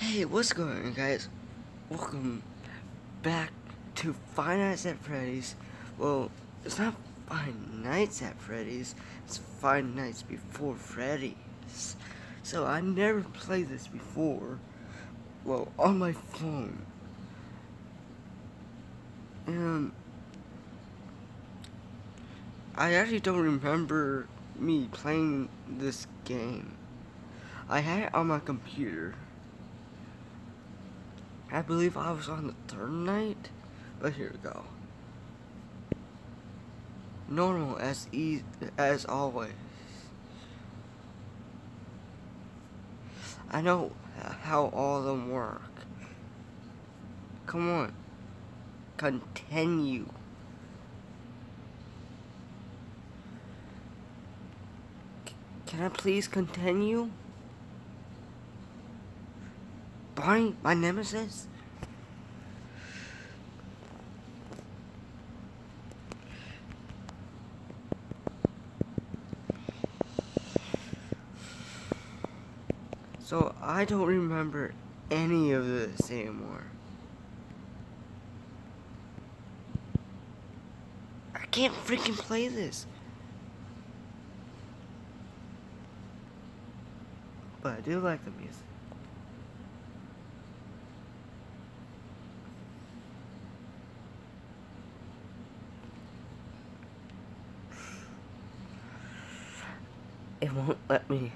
Hey, what's going on, guys? Welcome back to Five Nights at Freddy's. Well, it's not Five Nights at Freddy's, it's Five Nights Before Freddy's. So, I never played this before. Well, on my phone. And I actually don't remember me playing this game. I had it on my computer. I believe I was on the third night, but here we go. Normal as e as always. I know how all of them work. Come on. Continue. C- Can I please continue? Bonnie, my nemesis? So I don't remember any of this anymore. I can't freaking play this. But I do like the music. It won't let me.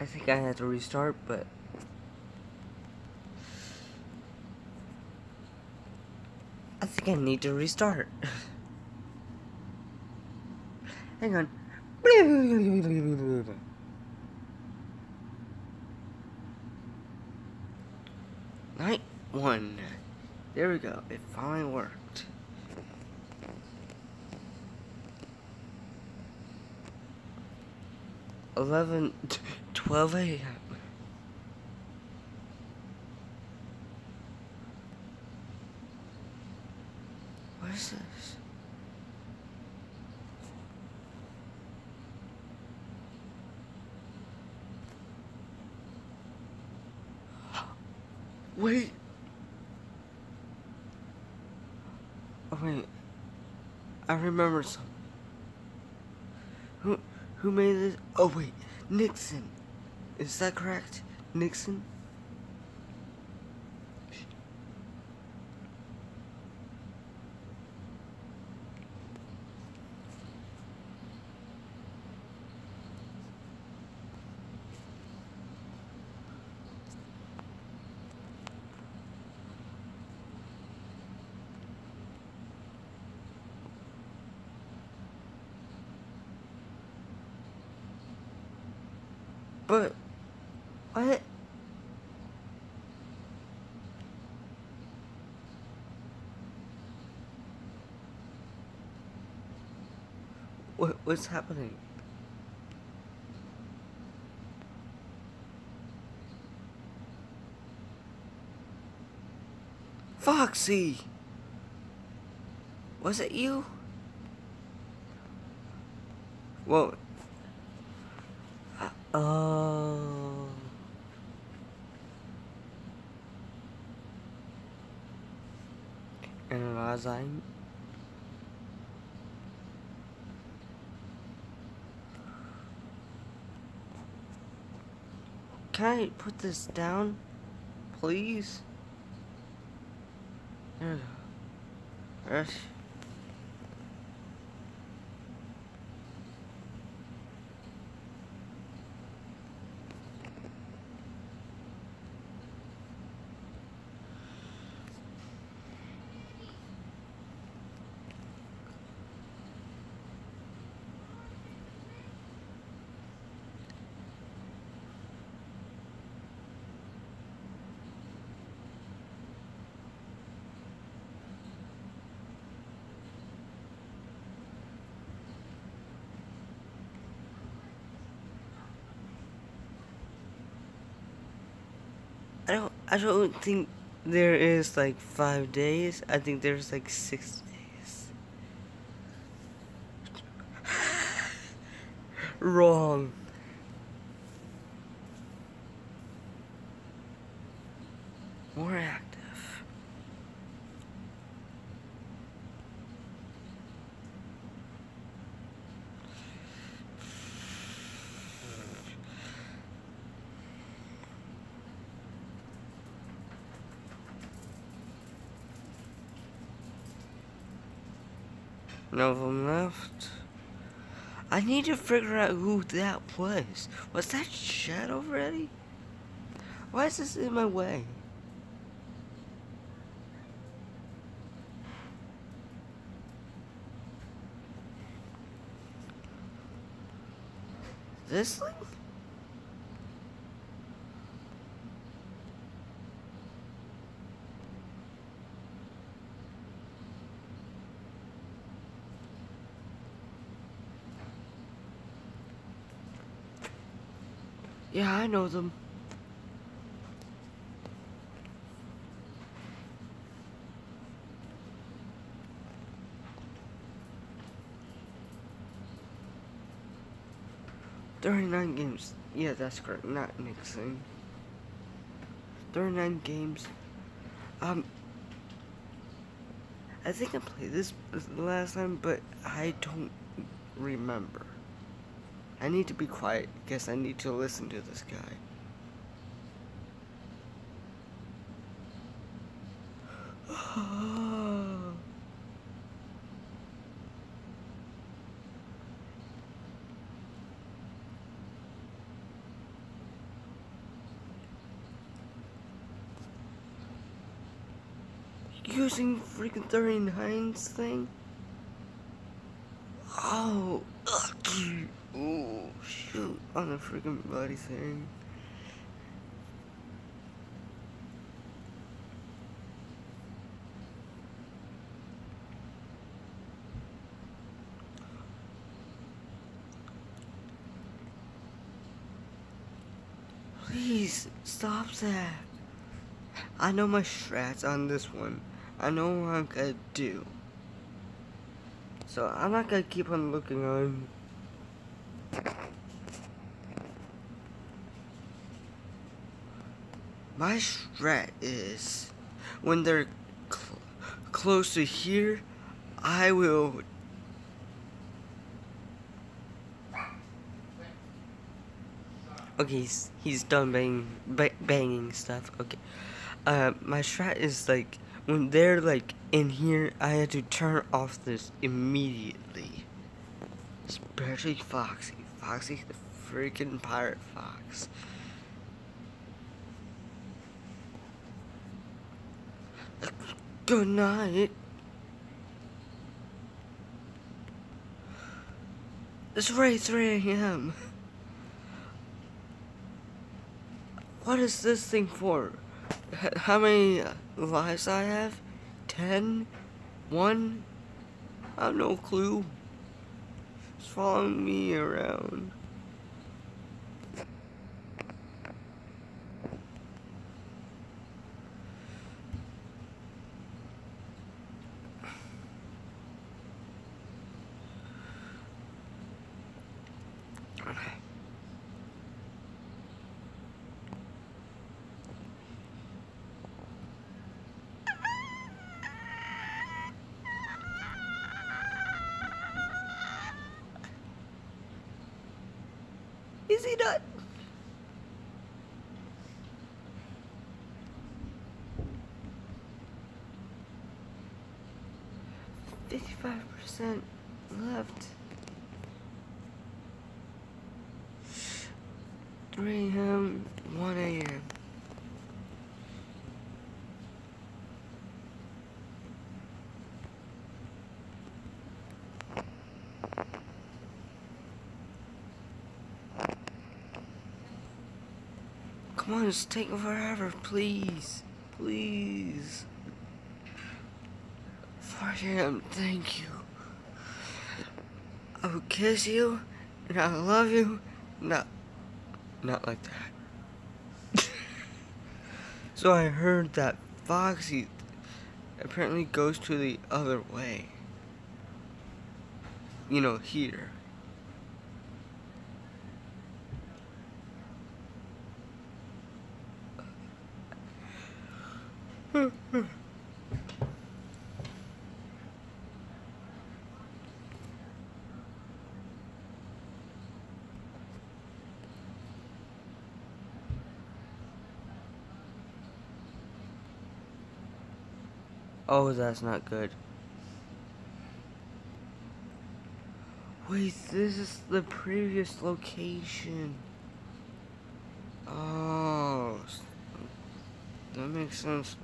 I think I had to restart, but I think I need to restart. Hang on. Night one. There we go. It finally worked. Eleven, twelve a.m. What is this? Wait. Wait. I remember some. Who who made this? Oh wait, Nixon. Is that correct? Nixon? But what? What what's happening? Foxy! Was it you? Whoa. Uh, oh. Can I put this down, please? I don't I don't think there is like five days. I think there's like six days. Wrong. No of them left. I need to figure out who that was. Was that Shadow already? Why is this in my way? This thing? Yeah, I know them. Thirty-nine games. Yeah, that's correct. Not mixing. Thirty-nine games. Um, I think I played this last time, but I don't remember. I need to be quiet because I need to listen to this guy. Using freaking 39's thing? Oh, ugh, oh, shoot, on the freaking bloody thing. Please, stop that. I know my strats on this one. I know what I'm gonna do. So I'm not gonna keep on looking on. My strat is when they're cl close to here, I will Okay, he's, he's done banging, ba banging stuff. Okay. Uh, my strat is like, when they're like in here, I had to turn off this immediately. Especially Foxy. Foxy the freaking pirate fox. Good night. It's already 3 a.m. What is this thing for? How many uh, lives I have? Ten? One? I have no clue. It's following me around. Okay. Is he not? Fifty-five percent left. Three a.m., one a.m. Come on, it's taking forever, please. Please. 4 a.m., thank you. I will kiss you, and I love you. Not, not like that. so I heard that Foxy apparently goes to the other way. You know, here. Oh, that's not good. Wait, this is the previous location. Oh, that makes sense.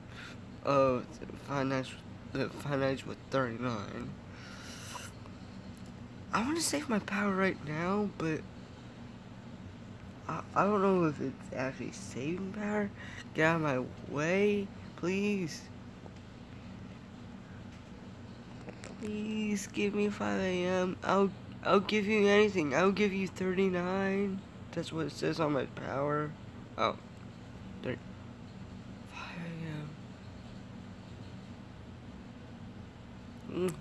Oh, five nights, the nights with 39. I want to save my power right now, but I, I don't know if it's actually saving power. Get out of my way, please. Please give me 5 a.m. I'll I'll give you anything. I'll give you 39. That's what it says on my power. Oh. 30. 5 a.m. Mm.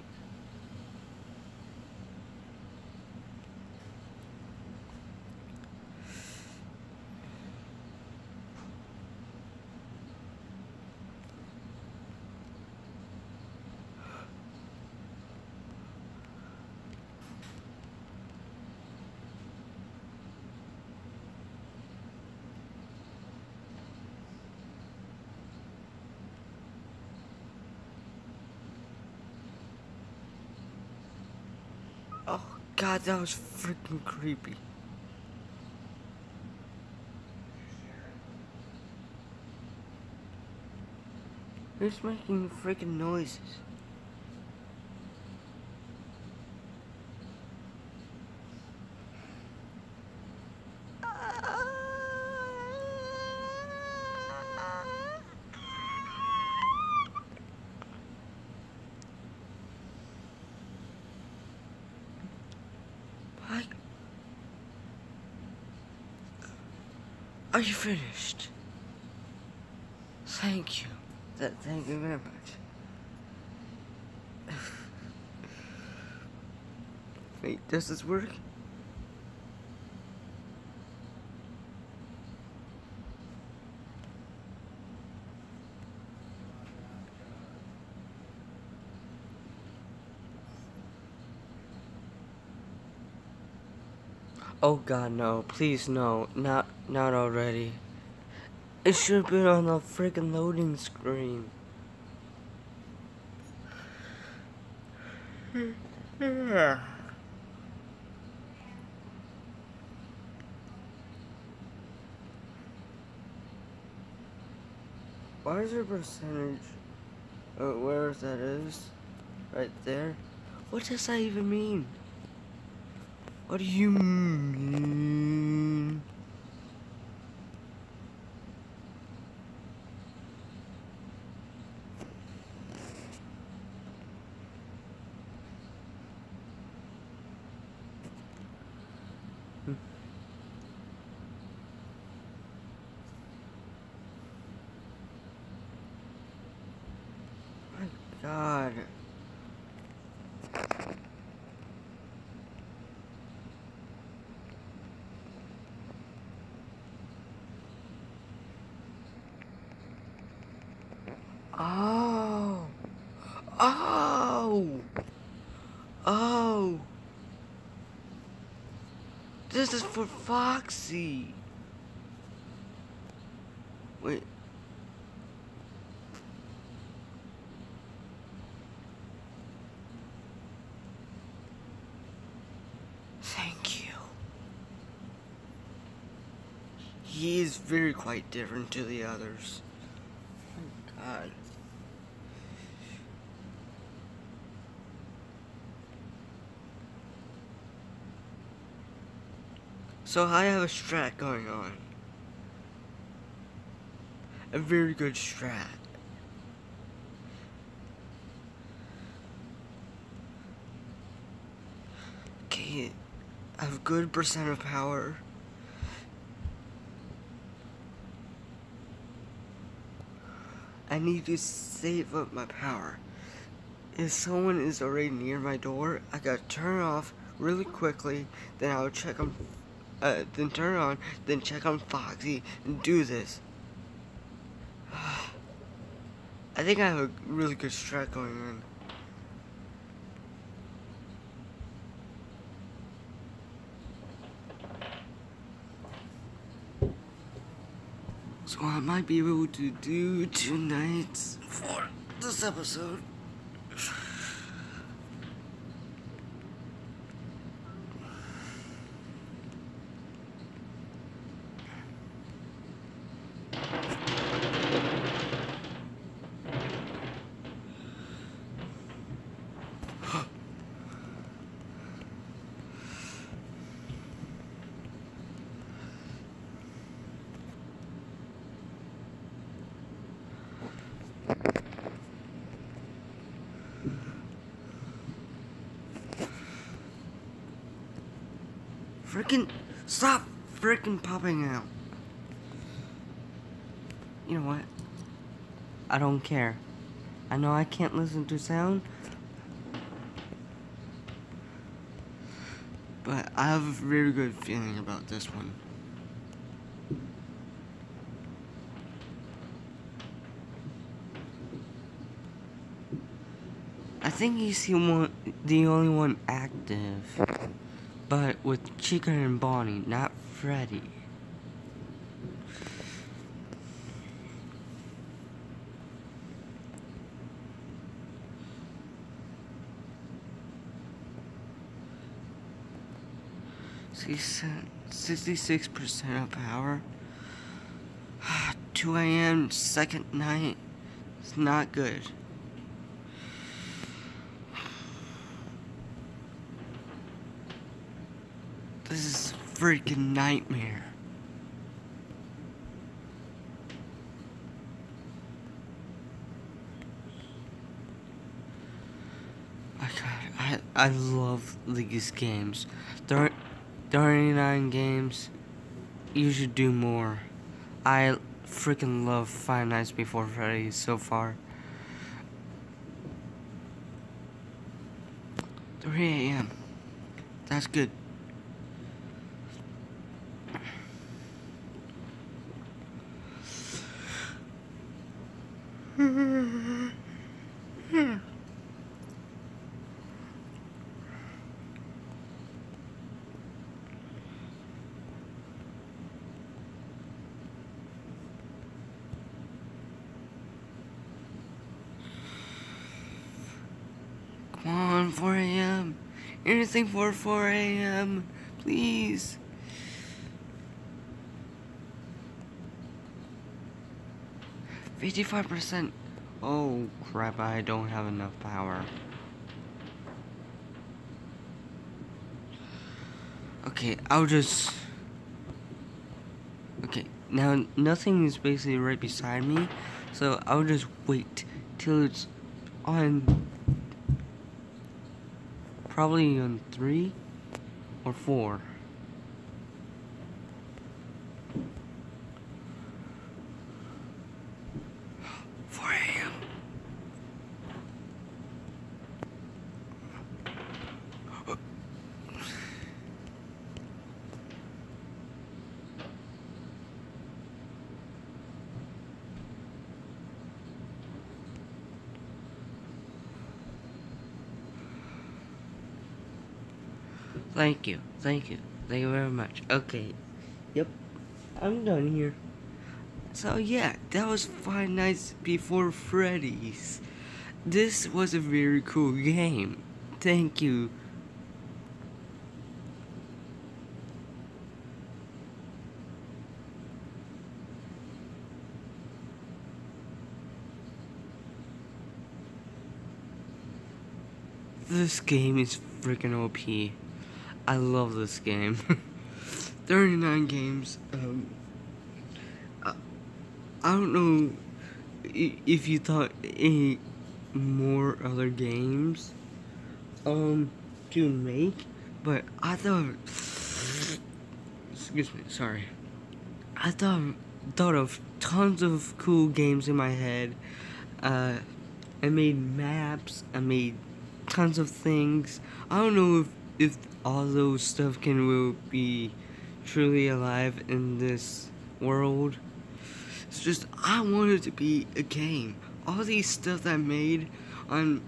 Oh god, that was freaking creepy. Who's making freaking noises? What? Are you finished? Thank you. Th- thank you very much. Wait, does this work? Oh god, no. Please, no. Not, not already. It should have been on the freaking loading screen. Why is there percentage? Uh, where that is? Right there? What does that even mean? What do you mean? My God. Oh. Oh. Oh. This is for Foxy. Wait. Thank you. He is very quite different to the others. Oh God. So I have a strat going on. A very good strat. Okay, I have good percent of power. I need to save up my power. If someone is already near my door, I gotta turn off really quickly, then I'll check on, uh, then turn it on, then check on Foxy, and do this. I think I have a really good strat going on. So I might be able to do two nights for this episode. Freaking stop freaking popping out. You know what? I don't care. I know I can't listen to sound. But I have a very good feeling about this one. I think he's the one, the only one active. But with Chica and Bonnie, not Freddy. Sixty-six percent of power. 2 a.m. second night. It's not good. This is a freaking nightmare. God, I, I love these games. There are 39 games. You should do more. I freaking love Five Nights Before Freddy's so far. 3 a.m. That's good. On, 4 a.m. Anything for 4 a.m. Please. Fifty-five percent. Oh crap! I don't have enough power. Okay, I'll just. Okay, now nothing is basically right beside me, so I'll just wait till it's on. Probably on three or four a.m. Thank you, thank you, thank you very much. Okay, yep, I'm done here. So yeah, that was Five Nights Before Freddy's. This was a very cool game. Thank you. This game is freaking OP. I love this game. 39 games. Um, I, I don't know if you thought any more other games um to make, but I thought excuse me, sorry. I thought thought of tons of cool games in my head. Uh, I made maps. I made tons of things. I don't know if if all those stuff can will be truly alive in this world. It's just I want it to be a game. all these stuff that I made on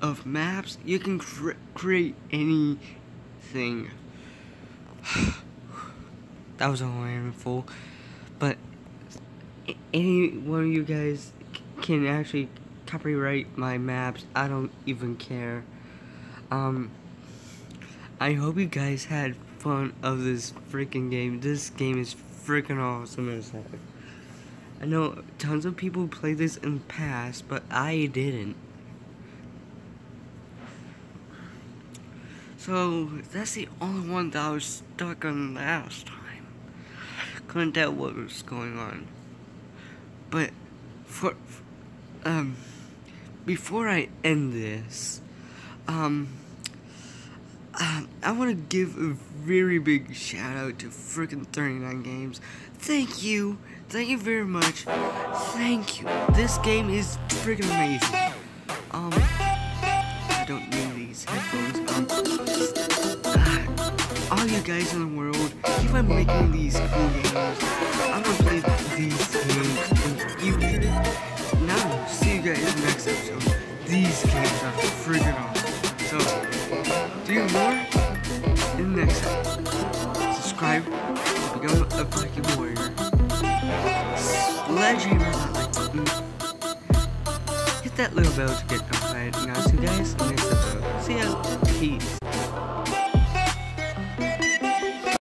of maps, you can cre create anything. that was a handful, but any one of you guys can actually copyright my maps. I don't even care. Um, I hope you guys had fun of this freaking game. This game is freaking awesome as heck. I know tons of people played this in the past, but I didn't. So, that's the only one that I was stuck on last time. Couldn't tell what was going on. But, for, um, before I end this, um, um, I want to give a very big shout out to freaking 39 Games. Thank you. Thank you very much. Thank you. This game is freaking amazing. Um, I don't need these headphones. Um, uh, all you guys in the world, keep on making these cool games. I'm gonna play these games in the. Now, see you guys in the next episode. These games are freaking awesome. So, do more in the next episode. Subscribe to become a Viking warrior legendary. Hit that little bell to get notified. And I'll see you guys in the next episode. See ya. Peace.